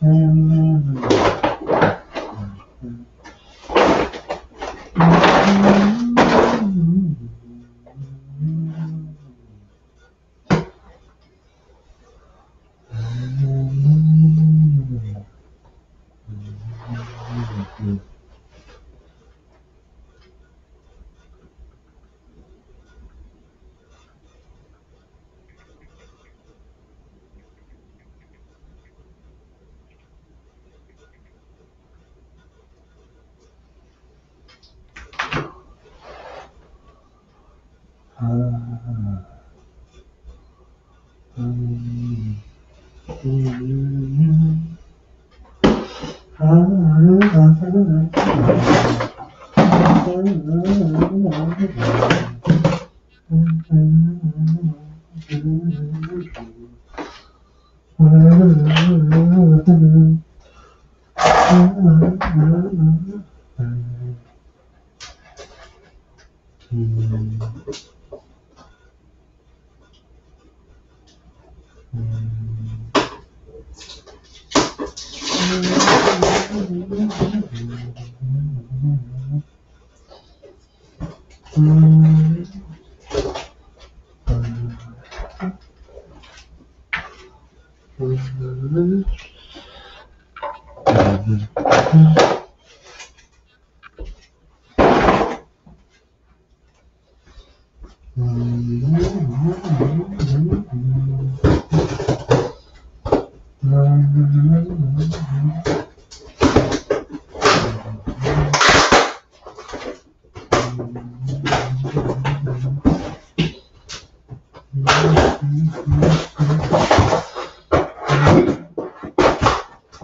Mm-hmm. Thank you. 아, 음, 음, 아, 아, Mm-hmm.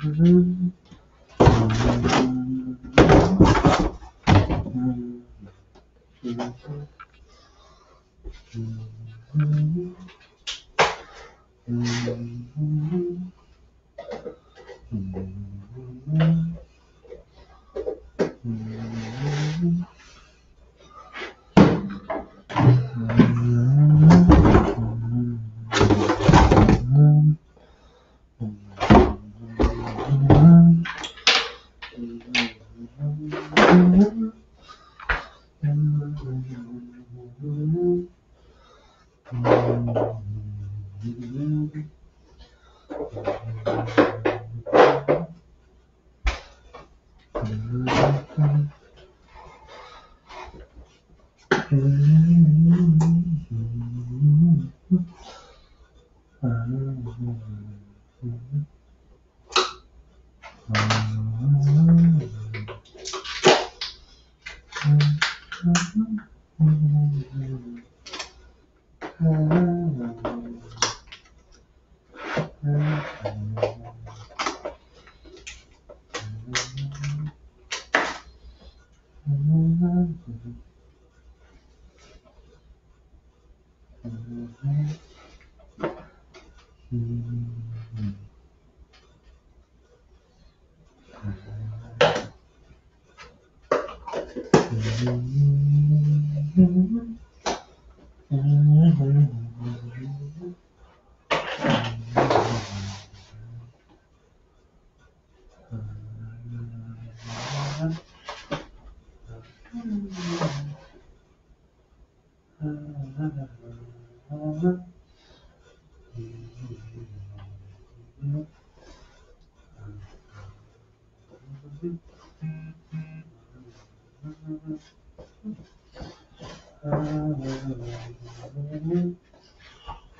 Hmm. Mm-hmm. 嗯。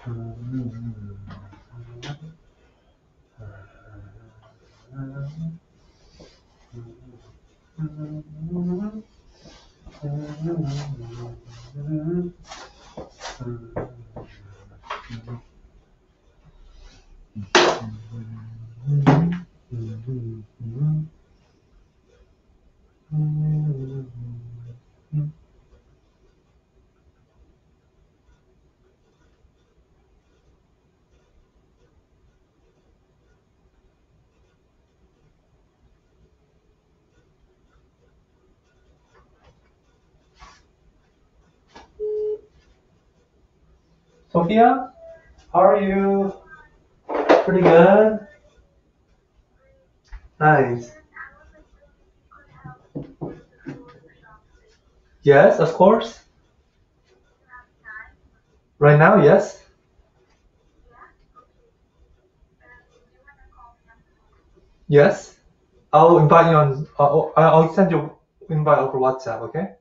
Mm-hmm. Sophia, how are you? Pretty good. Nice. Yes, of course. Right now, yes. Yes. I'll invite you on. I'll, I'll send you invite over WhatsApp. Okay.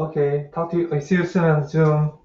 Okay. Talk to you. I See you soon. on Zoom.